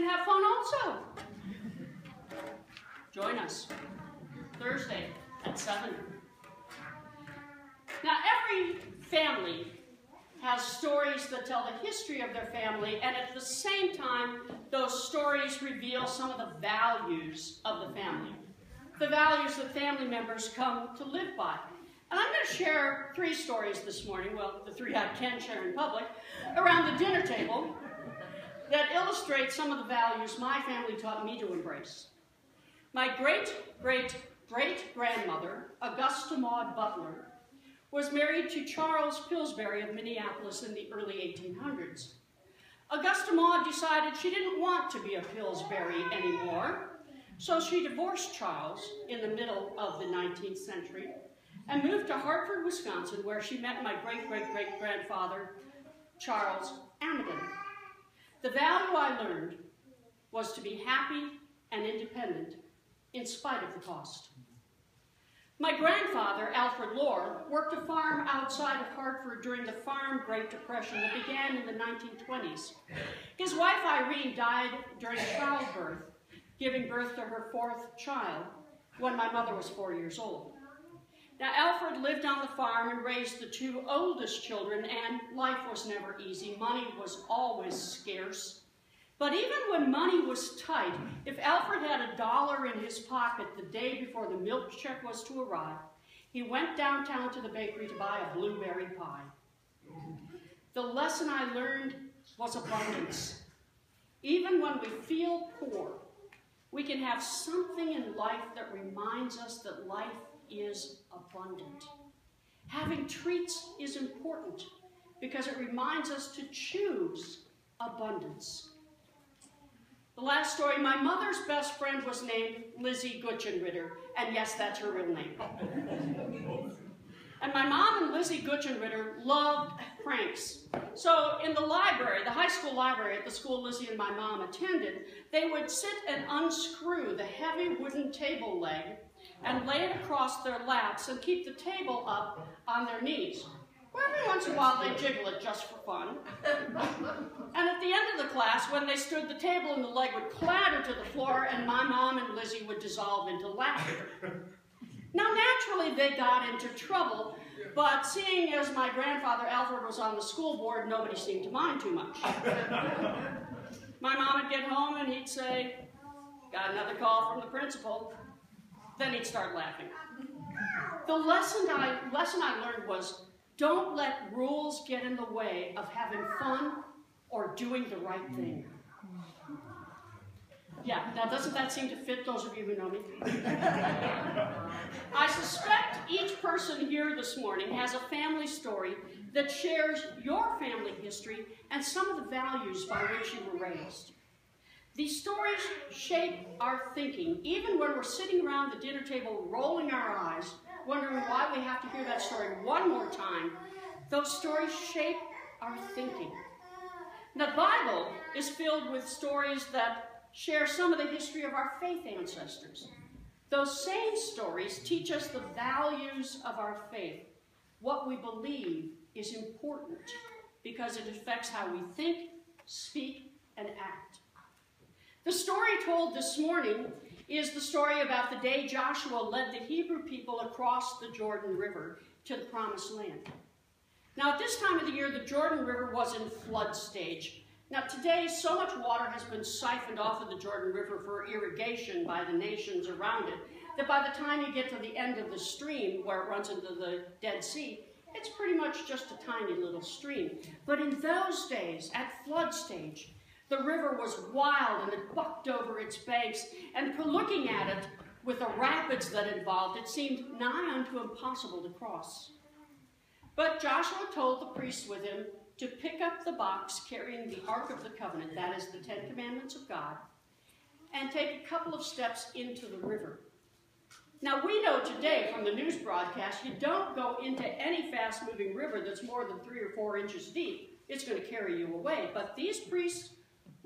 and have fun also. Join us Thursday at 7. Now, every family has stories that tell the history of their family, and at the same time, those stories reveal some of the values of the family, the values that family members come to live by. And I'm going to share three stories this morning, well, the three I can share in public, around the dinner table that illustrate some of the values my family taught me to embrace. My great, great, great grandmother, Augusta Maud Butler, was married to Charles Pillsbury of Minneapolis in the early 1800s. Augusta Maud decided she didn't want to be a Pillsbury anymore, so she divorced Charles in the middle of the 19th century and moved to Hartford, Wisconsin, where she met my great-great-great-grandfather, Charles Amidon. The value I learned was to be happy and independent in spite of the cost. My grandfather, Alfred Lohr, worked a farm outside of Hartford during the farm Great Depression that began in the 1920s. His wife, Irene, died during childbirth, giving birth to her fourth child when my mother was four years old. Now, Alfred lived on the farm and raised the two oldest children, and life was never easy. Money was always scarce. But even when money was tight, if Alfred had a dollar in his pocket the day before the milk check was to arrive, he went downtown to the bakery to buy a blueberry pie. The lesson I learned was abundance. Even when we feel poor, we can have something in life that reminds us that life is abundant. Having treats is important because it reminds us to choose abundance. The last story, my mother's best friend was named Lizzie Gutchenritter, and yes, that's her real name. and my mom and Lizzie Gutchenritter loved pranks. So in the library, the high school library at the school Lizzie and my mom attended, they would sit and unscrew the heavy wooden table leg and lay it across their laps and keep the table up on their knees. Every once in a while they jiggle it just for fun. and at the end of the class, when they stood the table and the leg would clatter to the floor and my mom and Lizzie would dissolve into laughter. Now, naturally, they got into trouble, but seeing as my grandfather Alfred was on the school board, nobody seemed to mind too much. my mom would get home and he'd say, got another call from the principal. Then he'd start laughing. The lesson I, lesson I learned was don't let rules get in the way of having fun or doing the right thing. Yeah, now doesn't that seem to fit those of you who know me? I suspect each person here this morning has a family story that shares your family history and some of the values by which you were raised. These stories shape our thinking, even when we're sitting around the dinner table rolling our eyes wondering why we have to hear that story one more time, those stories shape our thinking. The Bible is filled with stories that share some of the history of our faith ancestors. Those same stories teach us the values of our faith. What we believe is important because it affects how we think, speak, and act. The story told this morning is the story about the day Joshua led the Hebrew people across the Jordan River to the Promised Land. Now, at this time of the year, the Jordan River was in flood stage. Now, today, so much water has been siphoned off of the Jordan River for irrigation by the nations around it that by the time you get to the end of the stream, where it runs into the Dead Sea, it's pretty much just a tiny little stream. But in those days, at flood stage, the river was wild and it bucked over its banks, and for looking at it with the rapids that involved, it seemed nigh unto impossible to cross. But Joshua told the priests with him to pick up the box carrying the Ark of the Covenant, that is the Ten Commandments of God, and take a couple of steps into the river. Now, we know today from the news broadcast, you don't go into any fast moving river that's more than three or four inches deep. It's going to carry you away. But these priests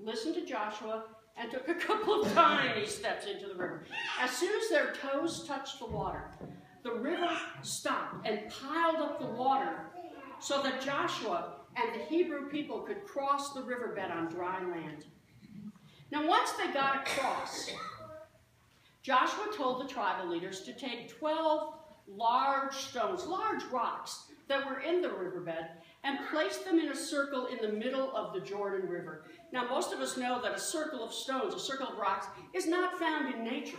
listened to Joshua, and took a couple of tiny steps into the river. As soon as their toes touched the water, the river stopped and piled up the water so that Joshua and the Hebrew people could cross the riverbed on dry land. Now, once they got across, Joshua told the tribal leaders to take 12 large stones, large rocks that were in the riverbed, and placed them in a circle in the middle of the Jordan River. Now, most of us know that a circle of stones, a circle of rocks, is not found in nature.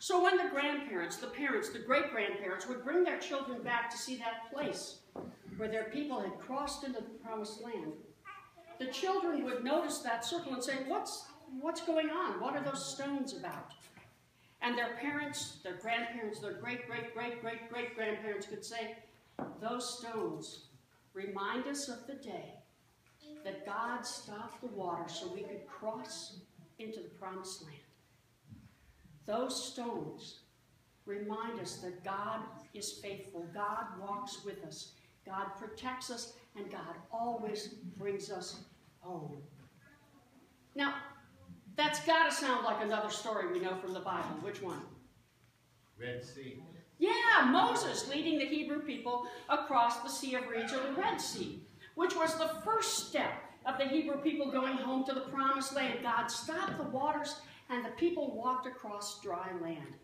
So when the grandparents, the parents, the great-grandparents would bring their children back to see that place where their people had crossed into the promised land, the children would notice that circle and say, what's, what's going on? What are those stones about? And their parents, their grandparents, their great, great, great, great, great grandparents could say, those stones remind us of the day that God stopped the water so we could cross into the promised land. Those stones remind us that God is faithful. God walks with us. God protects us, and God always brings us home. Now, that's got to sound like another story we know from the Bible. Which one? Red Sea. Yeah, Moses leading the Hebrew people across the Sea of Reeds or the Red Sea, which was the first step of the Hebrew people going home to the promised land. God stopped the waters and the people walked across dry land.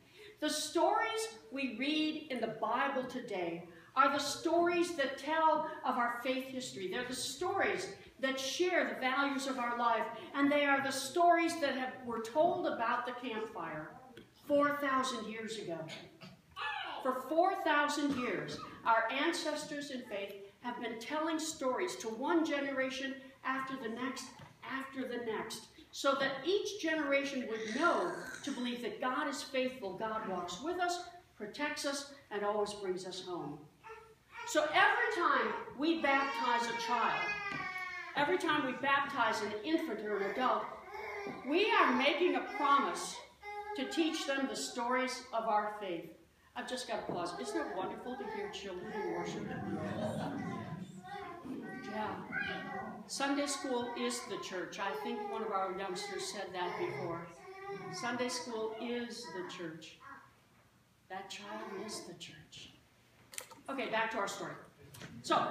The stories we read in the Bible today are the stories that tell of our faith history. They're the stories that share the values of our life, and they are the stories that have, were told about the campfire 4,000 years ago. For 4,000 years, our ancestors in faith have been telling stories to one generation after the next, after the next, so that each generation would know to believe that God is faithful, God walks with us, protects us, and always brings us home. So every time we baptize a child, every time we baptize an infant or an adult, we are making a promise to teach them the stories of our faith. I've just got to pause. Isn't it wonderful to hear children in worship? Yeah. Sunday school is the church. I think one of our youngsters said that before. Sunday school is the church. That child is the church. Okay, back to our story. So,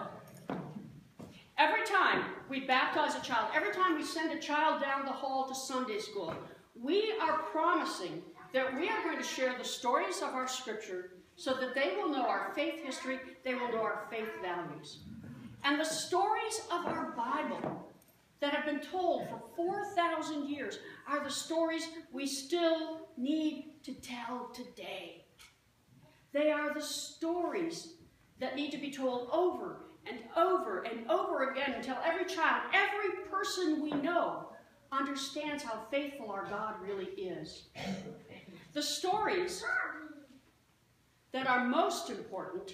every time we baptize a child, every time we send a child down the hall to Sunday school, we are promising that we are going to share the stories of our scripture so that they will know our faith history, they will know our faith values. And the stories of our Bible that have been told for 4,000 years are the stories we still need to tell today. They are the stories that need to be told over and over and over again until every child, every person we know understands how faithful our God really is. The stories that are most important,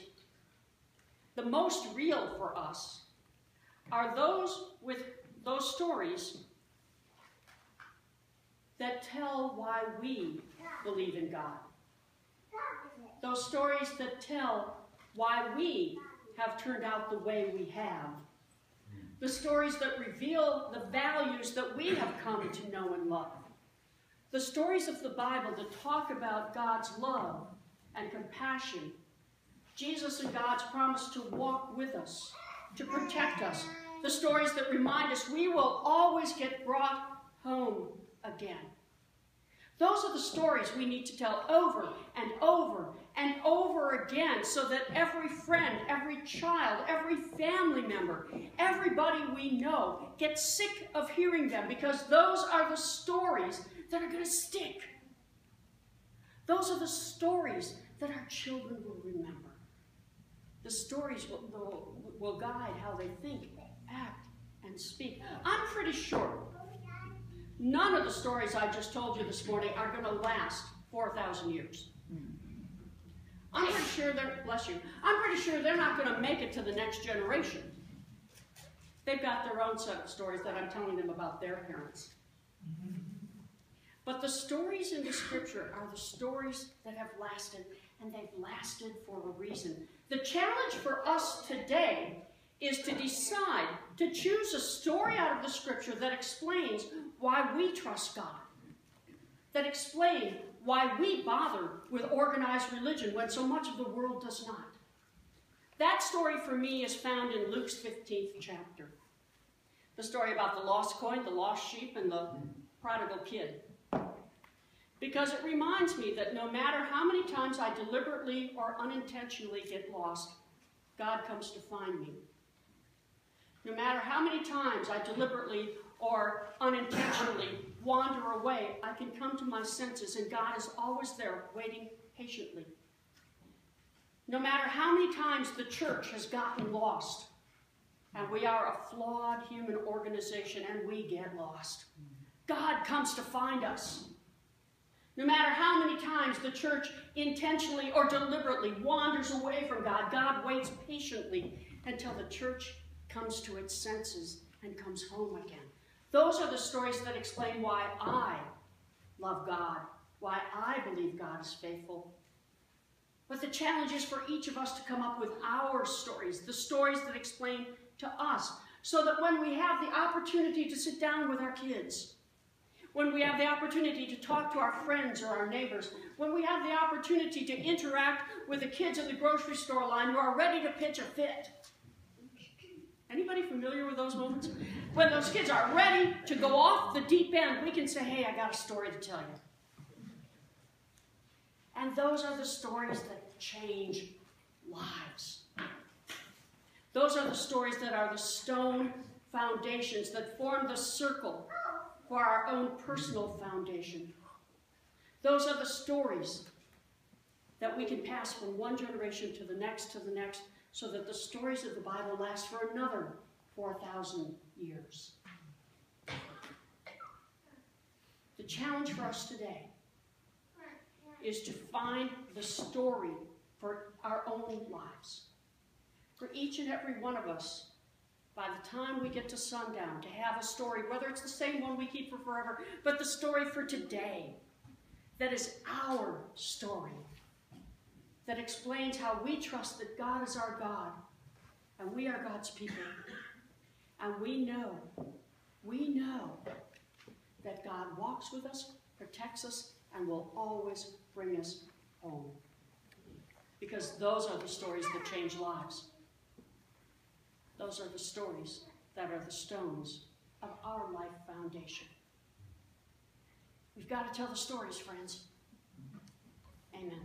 the most real for us, are those with those stories that tell why we believe in God. Those stories that tell why we have turned out the way we have. The stories that reveal the values that we have come to know and love. The stories of the Bible that talk about God's love and compassion. Jesus and God's promise to walk with us, to protect us. The stories that remind us we will always get brought home again. Those are the stories we need to tell over and over and over again so that every friend, every child, every family member, everybody we know gets sick of hearing them because those are the stories that are going to stick. Those are the stories that our children will remember. The stories will, will, will guide how they think, act, and speak. I'm pretty sure None of the stories I just told you this morning are going to last 4,000 years. Hmm. I'm pretty sure they're, bless you, I'm pretty sure they're not going to make it to the next generation. They've got their own set of stories that I'm telling them about their parents. But the stories in the scripture are the stories that have lasted, and they've lasted for a reason. The challenge for us today is to decide to choose a story out of the scripture that explains why we trust God, that explain why we bother with organized religion when so much of the world does not. That story for me is found in Luke's 15th chapter. The story about the lost coin, the lost sheep, and the prodigal kid. Because it reminds me that no matter how many times I deliberately or unintentionally get lost, God comes to find me. No matter how many times I deliberately or unintentionally wander away, I can come to my senses, and God is always there waiting patiently. No matter how many times the church has gotten lost, and we are a flawed human organization and we get lost, God comes to find us. No matter how many times the church intentionally or deliberately wanders away from God, God waits patiently until the church comes to its senses and comes home again. Those are the stories that explain why I love God, why I believe God is faithful. But the challenge is for each of us to come up with our stories, the stories that explain to us, so that when we have the opportunity to sit down with our kids, when we have the opportunity to talk to our friends or our neighbors, when we have the opportunity to interact with the kids at the grocery store line who are ready to pitch a fit, Anybody familiar with those moments? When those kids are ready to go off the deep end, we can say, hey, I got a story to tell you. And those are the stories that change lives. Those are the stories that are the stone foundations that form the circle for our own personal foundation. Those are the stories that we can pass from one generation to the next to the next so that the stories of the Bible last for another 4,000 years. The challenge for us today is to find the story for our own lives. For each and every one of us, by the time we get to sundown, to have a story, whether it's the same one we keep for forever, but the story for today, that is our story that explains how we trust that God is our God and we are God's people. And we know, we know that God walks with us, protects us, and will always bring us home. Because those are the stories that change lives. Those are the stories that are the stones of our life foundation. We've got to tell the stories, friends. Amen.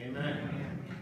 Amen.